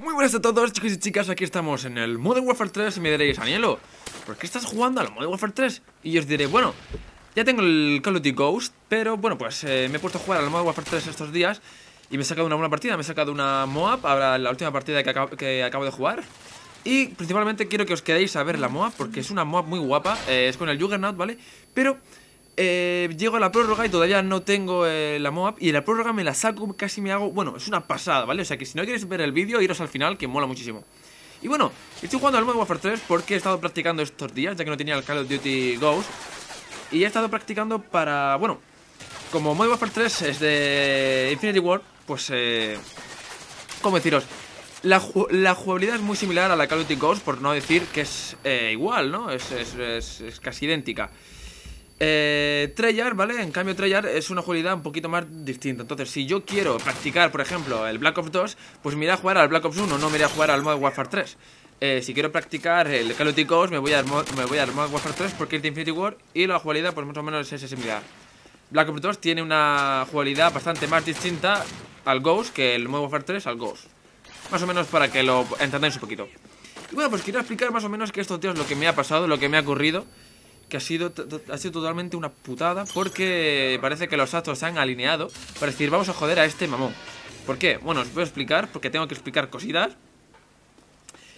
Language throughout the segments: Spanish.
Muy buenas a todos chicos y chicas, aquí estamos en el Modern Warfare 3 y me diréis, Anielo, ¿por qué estás jugando al Modern Warfare 3? Y yo os diré, bueno, ya tengo el Call of Duty Ghost, pero bueno, pues eh, me he puesto a jugar al Modern Warfare 3 estos días y me he sacado una buena partida, me he sacado una MOAB, ahora la última partida que acabo, de jugar. Y principalmente quiero que os quedéis a ver la MOAB porque es una MOAB muy guapa, eh, es con el Juggernaut, ¿vale? Pero eh, llego a la prórroga y todavía no tengo eh, la MOAB Y en la prórroga me la saco, casi me hago... Bueno, es una pasada, ¿vale? O sea que si no queréis ver el vídeo, iros al final, que mola muchísimo Y bueno, estoy jugando al Modern Warfare 3 porque he estado practicando estos días Ya que no tenía el Call of Duty Ghost Y he estado practicando para... Bueno, como Modern Warfare 3 es de Infinity War Pues, eh... ¿Cómo deciros? La, la, jugabilidad es muy similar a la Call of Duty Ghost, por no decir que es eh, igual, ¿no? Es, es, es casi idéntica. Eh, Treyarch, ¿vale? En cambio Treyarch es una jugabilidad un poquito más distinta. Entonces, si yo quiero practicar, por ejemplo, el Black Ops 2 Pues me iré a jugar al Black Ops 1, no me iré a jugar al Modern Warfare 3 eh, Si quiero practicar el Call of Duty Ghost, me voy, al, me voy al Modern Warfare 3 porque es de Infinity War Y la jugabilidad, pues más o menos es similar. Black Ops 2 tiene una jugabilidad bastante más distinta al Ghost que el Modern Warfare 3 al Ghost. Más o menos para que lo entendáis un poquito. Y bueno, pues quiero explicar más o menos que estos días lo que me ha pasado, lo que me ha ocurrido que ha sido, ha sido totalmente una putada porque parece que los astros se han alineado para decir vamos a joder a este mamón. ¿Por qué? Bueno, os voy a explicar porque tengo que explicar cositas.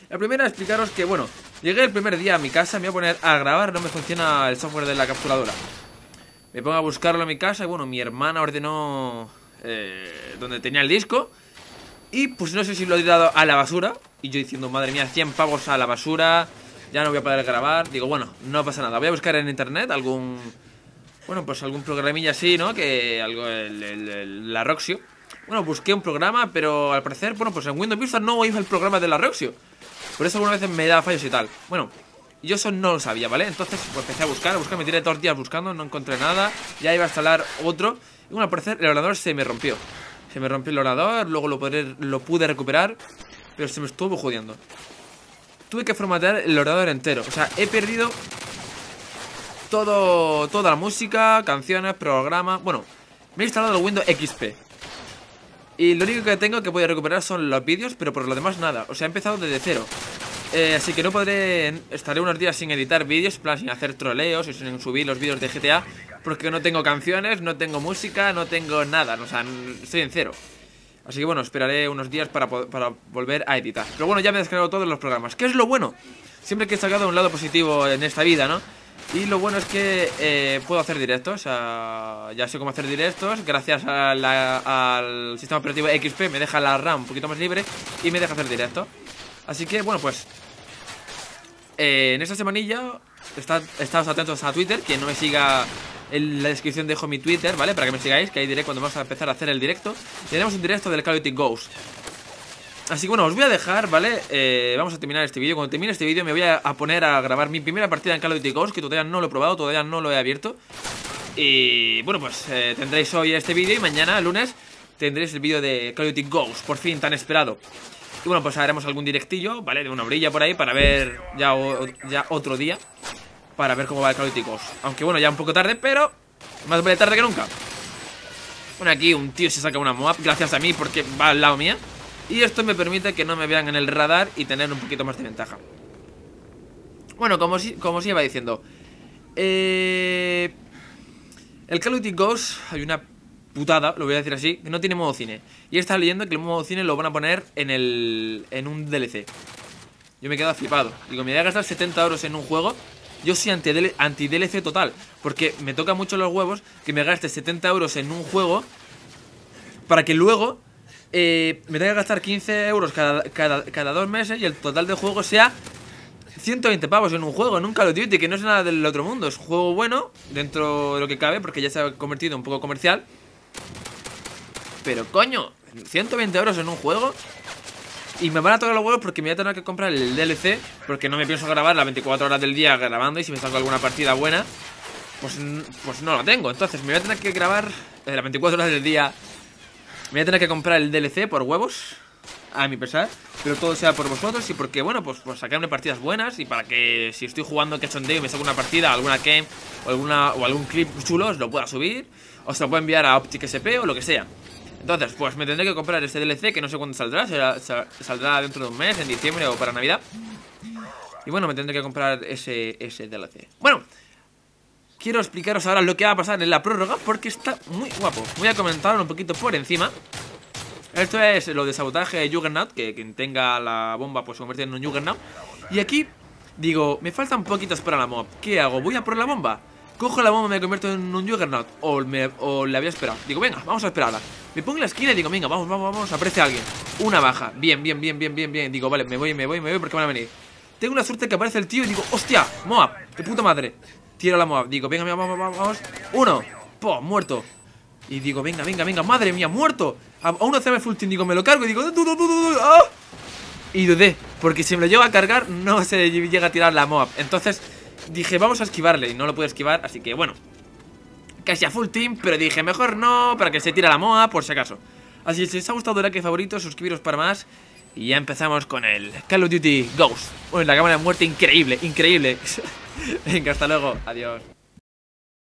La primera, explicaros que, bueno, llegué el primer día a mi casa, me voy a poner a grabar, no me funciona el software de la capturadora. Me pongo a buscarlo en mi casa y, bueno, mi hermana ordenó eh, donde tenía el disco y, pues no sé si lo he tirado a la basura. Y yo diciendo, madre mía, 100 pavos a la basura ya no voy a poder grabar. Digo, bueno, no pasa nada. Voy a buscar en internet algún. Bueno, pues algún programilla así, ¿no? Que algo. El, el, la Roxio. Bueno, busqué un programa, pero al parecer, bueno, pues en Windows Vista no iba el programa de la Roxio. Por eso algunas veces me da fallos y tal. Bueno, yo eso no lo sabía, ¿vale? Entonces pues, empecé a buscar, a buscar, me tiré dos días buscando, no encontré nada. Ya iba a instalar otro. Y bueno, al parecer el ordenador se me rompió. Se me rompió el ordenador, luego lo, poder, lo pude recuperar, pero se me estuvo jodiendo tuve que formatear el ordenador entero. O sea, he perdido todo, toda la música, canciones, programas. Bueno, me he instalado el Windows XP. Y lo único que tengo que voy a recuperar son los vídeos, pero por lo demás nada. O sea, he empezado desde cero. Eh, así que no podré. Estaré unos días sin editar vídeos, plan sin hacer troleos y sin subir los vídeos de GTA. Porque no tengo canciones, no tengo música, no tengo nada. O sea, estoy en cero. Así que bueno, esperaré unos días para, para volver a editar Pero bueno, ya me he descargado todos los programas ¿Qué es lo bueno? Siempre que he sacado un lado positivo en esta vida, ¿no? Y lo bueno es que eh, puedo hacer directos Ya sé cómo hacer directos Gracias al sistema operativo XP Me deja la RAM un poquito más libre Y me deja hacer directo Así que bueno, pues eh, En esta semanilla Estad atentos a Twitter Quien no me siga en la descripción dejo mi Twitter, ¿vale? Para que me sigáis, que ahí diré cuando vamos a empezar a hacer el directo Tenemos un directo del Call of Duty Ghost Así que bueno, os voy a dejar, ¿vale? Eh, vamos a terminar este vídeo Cuando termine este vídeo me voy a, poner a grabar mi primera partida en Call of Duty Ghost Que todavía no lo he probado, todavía no lo he abierto Y bueno, pues eh, tendréis hoy este vídeo Y mañana, lunes, tendréis el vídeo de Call of Duty Ghost Por fin, tan esperado Y bueno, pues haremos algún directillo, ¿vale? De una brilla por ahí para ver ya otro día para ver cómo va el Call Aunque bueno, ya un poco tarde, pero más vale tarde que nunca. Bueno, aquí un tío se saca una MOAB gracias a mí porque va al lado mía. Y esto me permite que no me vean en el radar y tener un poquito más de ventaja. Bueno, como, si, como os iba diciendo. Eh, el Call of Duty Ghost, hay una putada, lo voy a decir así, que no tiene modo cine. Y estado leyendo que el modo cine lo van a poner en, el, en un DLC. Yo me he quedado flipado. Digo, me voy a gastar 70 euros en un juego yo soy anti-DLC total. Porque me toca mucho los huevos que me gaste 70 euros en un juego para que luego eh, me tenga que gastar 15 euros cada, dos meses y el total de juego sea 120 pavos en un juego, en un Call of Duty, que no es nada del otro mundo. Es un juego bueno, dentro de lo que cabe, porque ya se ha convertido un poco comercial. Pero coño, 120 euros en un juego y me van a tocar los huevos porque me voy a tener que comprar el DLC Porque no me pienso grabar las 24 horas del día grabando Y si me saco alguna partida buena Pues, pues no la tengo. Entonces me voy a tener que grabar eh, las 24 horas del día Me voy a tener que comprar el DLC por huevos A mi pesar Pero todo sea por vosotros y porque, bueno, pues, pues sacarme partidas buenas Y para que si estoy jugando que y me saco una partida, alguna game o, alguna, o algún clip chulo Os lo pueda subir O se lo puedo enviar a Optic SP o lo que sea Entonces, pues me tendré que comprar este DLC que no sé cuándo saldrá. saldrá dentro de un mes, en diciembre o para Navidad. Y bueno, me tendré que comprar ese, ese DLC. Bueno, quiero explicaros ahora lo que va a pasar en la prórroga porque está muy guapo. Voy a comentarlo un poquito por encima. Esto es lo de sabotaje de Juggernaut, que quien tenga la bomba pues se convierte en un Juggernaut. Y aquí digo, me faltan poquitas para la mob. ¿Qué hago? ¿Voy a por la bomba? Cojo la bomba me convierto en un Juggernaut o, me, la había esperado. Digo, venga, vamos a esperarla. Me pongo en la esquina y digo, venga, vamos, vamos, vamos, aparece alguien. Una baja. Bien, bien, bien, bien, bien, bien. Digo, vale, me voy, me voy, me voy porque van a venir. Tengo la suerte que aparece el tío y digo, hostia, Moab, de puta madre. Tiro la Moab. Digo, venga, vamos, vamos, vamos. Uno. Po, muerto. Y digo, venga, venga, venga, madre mía, muerto. A, uno CM full team, digo, me lo cargo y digo, du, du, du, ¡ah! Y dudé, porque si me lo llevo a cargar, no se llega a tirar la Moab. Entonces dije, vamos a esquivarle. Y no lo pude esquivar, así que bueno. Casi a full team, pero dije, mejor no, para que se tire la Moab, por si acaso. Así que si os ha gustado el like favorito, suscribiros para más. Y ya empezamos con el Call of Duty Ghost. Bueno, la cámara de muerte increíble, increíble. Venga, hasta luego. Adiós.